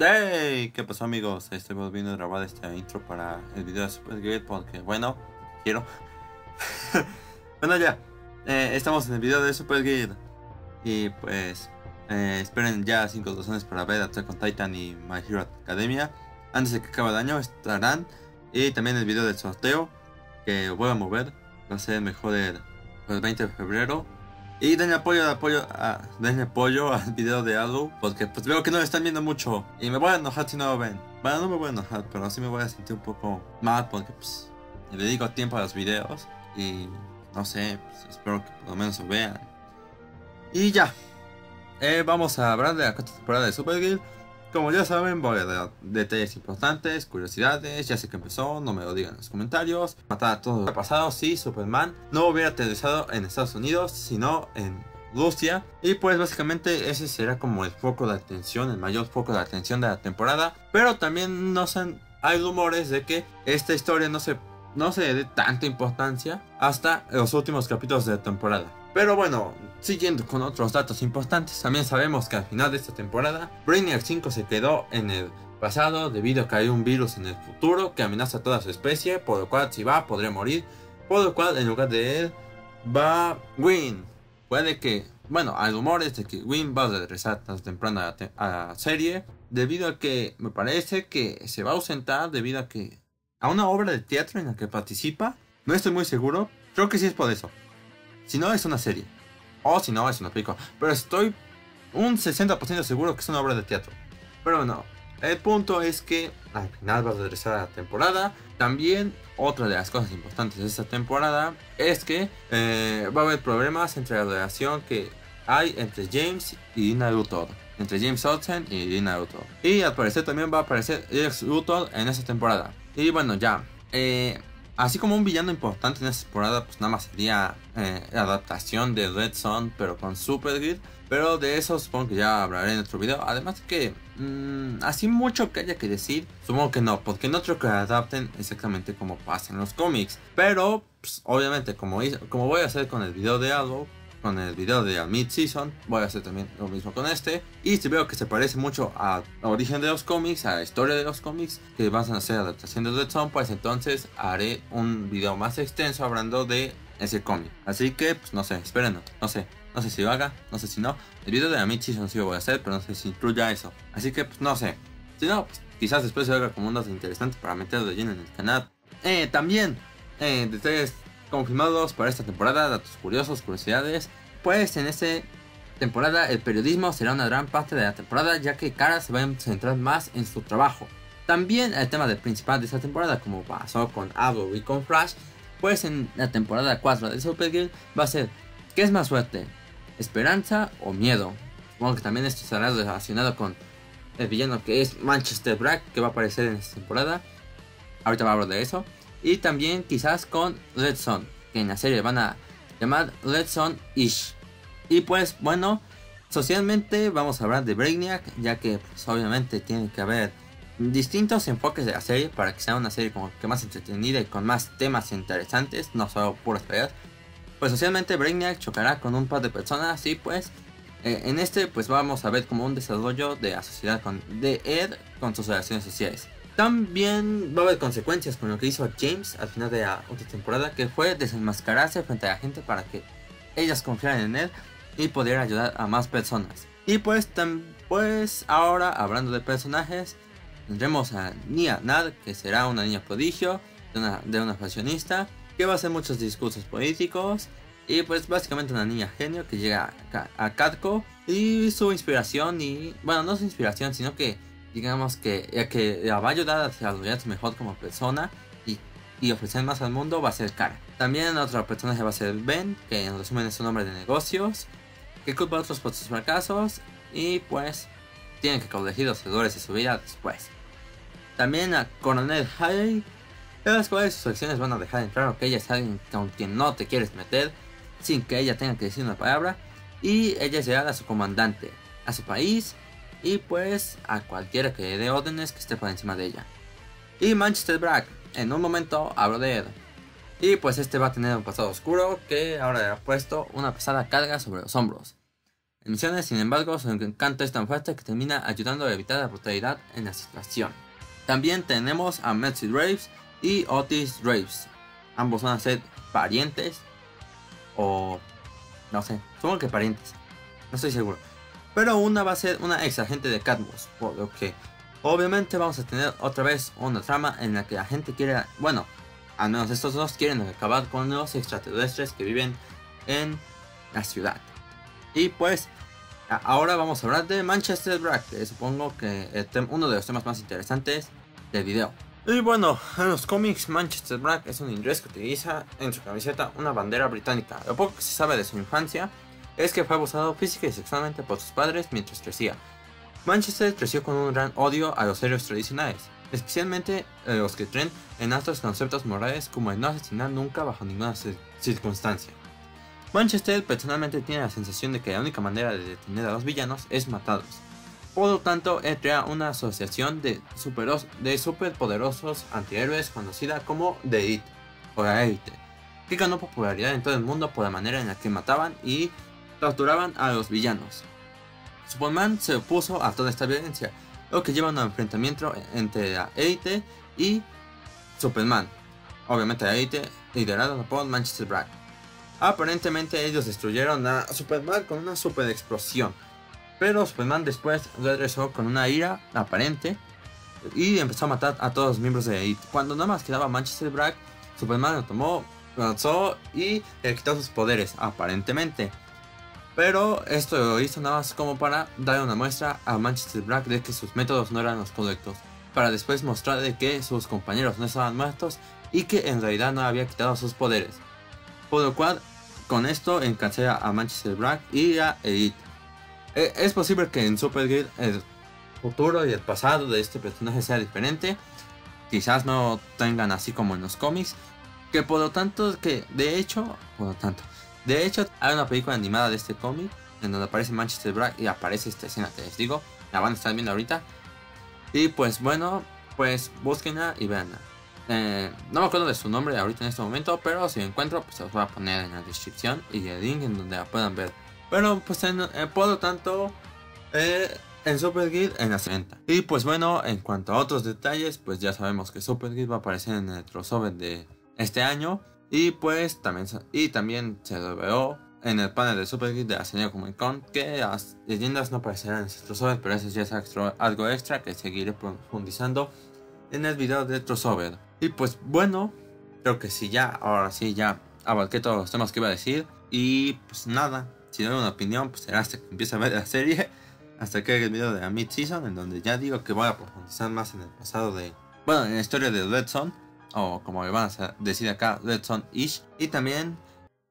¡Hey! ¿Qué pasó amigos? Estoy volviendo a grabar este intro para el video de Supergrid porque, bueno, quiero. bueno, ya. Eh, estamos en el video de Supergrid. Y pues, eh, esperen ya 5 razones para ver Attack on Titan y My Hero Academia. Antes de que acabe el año estarán. Y también el video del sorteo que voy a mover. Va a ser mejor el, el 20 de febrero. Y denle apoyo, apoyo, a, denle apoyo al video de Alu, porque pues veo que no lo están viendo mucho. Y me voy a enojar si no lo ven. Bueno, no me voy a enojar, pero así me voy a sentir un poco mal porque pues dedico tiempo a los videos. Y no sé, pues, espero que por lo menos lo vean. Y ya. Eh, vamos a hablar de la cuarta temporada de Supergirl. Como ya saben, voy a dar detalles importantes, curiosidades, ya sé que empezó, no me lo digan en los comentarios. Matar a todos los pasado si Superman no hubiera aterrizado en Estados Unidos, sino en Rusia. Y pues básicamente ese será como el foco de atención, el mayor foco de atención de la temporada. Pero también no sé, hay rumores de que esta historia no se, no se dé tanta importancia hasta los últimos capítulos de la temporada. Pero bueno, siguiendo con otros datos importantes, también sabemos que al final de esta temporada, Brainiac 5 se quedó en el pasado debido a que hay un virus en el futuro que amenaza a toda su especie, por lo cual si va podría morir, por lo cual en lugar de él va Win. Puede que, bueno, hay rumores de que Win va a regresar tan temprano a la, a la serie, debido a que me parece que se va a ausentar debido a que a una obra de teatro en la que participa, no estoy muy seguro, creo que sí es por eso. Si no, es una serie. O si no, es una película. Pero estoy un 60% seguro que es una obra de teatro. Pero no. El punto es que al final va a regresar a la temporada. También otra de las cosas importantes de esta temporada es que eh, va a haber problemas entre la relación que hay entre James y Dina Luthor. Entre James Olsen y Dina Luthor. Y al parecer también va a aparecer Lex Luthor en esta temporada. Y bueno, ya. Eh, Así como un villano importante en esta temporada, pues nada más sería eh, la adaptación de Red Son, pero con Supergirl. Pero de eso supongo que ya hablaré en otro video. Además de que, mmm, así mucho que haya que decir, supongo que no, porque no creo que adapten exactamente como pasa en los cómics. Pero, pues, obviamente, como, como voy a hacer con el video de algo, con el video de Mid Season. Voy a hacer también lo mismo con este. Y si veo que se parece mucho a origen de los cómics, a la historia de los cómics, que van a hacer adaptación de Son, pues entonces haré un video más extenso hablando de ese cómic. Así que, pues no sé, esperen, no sé. No sé si lo haga, no sé si no. El video de la Mid Season sí lo voy a hacer, pero no sé si incluya eso. Así que, pues no sé. Si no, pues, quizás después se haga como un dato interesante para meterlo de lleno en el canal. Eh, también, eh, detalles confirmados para esta temporada, datos curiosos, curiosidades. Pues en esta temporada el periodismo será una gran parte de la temporada ya que Kara se va a centrar más en su trabajo. También el tema del principal de esta temporada como pasó con Arrow y con Flash, pues en la temporada 4 de Supergirl va a ser ¿qué es más fuerte? ¿Esperanza o miedo? Supongo que también esto estará relacionado con el villano que es Manchester Black que va a aparecer en esta temporada. Ahorita va a hablar de eso. Y también quizás con Red Son, que en la serie van a llamar Red Son Ish. Y pues bueno, socialmente vamos a hablar de Brainiac, ya que pues, obviamente tiene que haber distintos enfoques de la serie para que sea una serie como que más entretenida y con más temas interesantes, no solo puras peleas. Pues socialmente Brainiac chocará con un par de personas y pues eh, en este pues vamos a ver como un desarrollo de la sociedad con, de Ed con sus relaciones sociales. También va a haber consecuencias con lo que hizo James al final de la otra temporada, que fue desenmascararse frente a la gente para que ellas confiaran en él y poder ayudar a más personas. Y pues, pues ahora hablando de personajes, tendremos a Nia Nad, que será una niña prodigio, de una, de una fashionista, que va a hacer muchos discursos políticos. Y pues básicamente una niña genio que llega a, a Katko y su inspiración y bueno no su inspiración sino que digamos que, que va a ayudar a desarrollarse mejor como persona y, y, ofrecer más al mundo va a ser Kara. También otro personaje va a ser Ben, que en resumen es un hombre de negocios, que culpa a otros por sus fracasos y pues tiene que corregir los errores de su vida después. También a Coronel Harry, en las cuales sus acciones van a dejar en claro que ella es alguien con quien no te quieres meter, sin que ella tenga que decir una palabra, y ella será a su comandante, a su país y pues a cualquiera que dé órdenes que esté por encima de ella. Y Manchester Black, en un momento hablo de él. Y pues este va a tener un pasado oscuro que ahora le ha puesto una pesada carga sobre los hombros. en misiones, sin embargo, su encanto es tan fuerte que termina ayudando a evitar la brutalidad en la situación. También tenemos a Metzi Graves y Otis Graves. Ambos van a ser parientes o no sé, supongo que parientes. No estoy seguro. Pero una va a ser una ex agente de Catmus, por lo que obviamente vamos a tener otra vez una trama en la que la gente quiere, bueno, al menos estos dos quieren acabar con los extraterrestres que viven en la ciudad. Y pues ahora vamos a hablar de Manchester Black, que supongo que es uno de los temas más interesantes del video. Y bueno, en los cómics Manchester Black es un inglés que utiliza en su camiseta una bandera británica. Lo poco que se sabe de su infancia es que fue abusado física y sexualmente por sus padres mientras crecía. Manchester creció con un gran odio a los héroes tradicionales, especialmente los que creen en altos conceptos morales como el no asesinar nunca bajo ninguna circunstancia. Manchester personalmente tiene la sensación de que la única manera de detener a los villanos es matarlos. Por lo tanto, él crea una asociación de, de superpoderosos antihéroes conocida como The Elite, o la Elite, que ganó popularidad en todo el mundo por la manera en la que mataban y torturaban a los villanos. Superman se opuso a toda esta violencia, lo que lleva a un enfrentamiento entre la Elite y Superman. Obviamente la Elite liderado por Manchester Black. Aparentemente ellos destruyeron a Superman con una super explosión. Pero Superman después regresó con una ira aparente y empezó a matar a todos los miembros de Elite. Cuando nada más quedaba Manchester Black, Superman lo tomó, lo lanzó y le quitó sus poderes, aparentemente. Pero esto lo hizo nada más como para dar una muestra a Manchester Black de que sus métodos no eran los correctos. Para después mostrar de que sus compañeros no estaban muertos y que en realidad no había quitado sus poderes. Por lo cual, con esto encarcela a Manchester Black y a Elite. E, es posible que en Supergirl el futuro y el pasado de este personaje sea diferente. Quizás no tengan así como en los cómics. Que por lo tanto, que de hecho, por lo tanto, de hecho hay una película animada de este cómic en donde aparece Manchester Black y aparece esta escena que les digo. La van a estar viendo ahorita. Y pues bueno, pues búsquenla y veanla. Eh, no me acuerdo de su nombre ahorita en este momento, pero si lo encuentro, pues se los voy a poner en la descripción y el link en donde la puedan ver. Pero pues en, eh, por lo tanto, eh, en Supergrid en la 60. Y pues bueno, en cuanto a otros detalles, pues ya sabemos que Supergrid va a aparecer en el crossover de este año. Y pues también, y también se reveló en el panel de Supergrid de la señora Comic Con que las leyendas no aparecerán en crossover, pero eso ya es algo extra que seguiré profundizando en el video de crossover. Y pues bueno, creo que sí, ya, ahora sí, ya abarqué todos los temas que iba a decir. Y pues nada, si doy una opinión, pues será hasta que empiece a ver la serie. Hasta que haga el video de la mid-season, en donde ya digo que voy a profundizar más en el pasado de. Bueno, en la historia de Red Son, o como le van a decir acá, Red Son Ish. Y también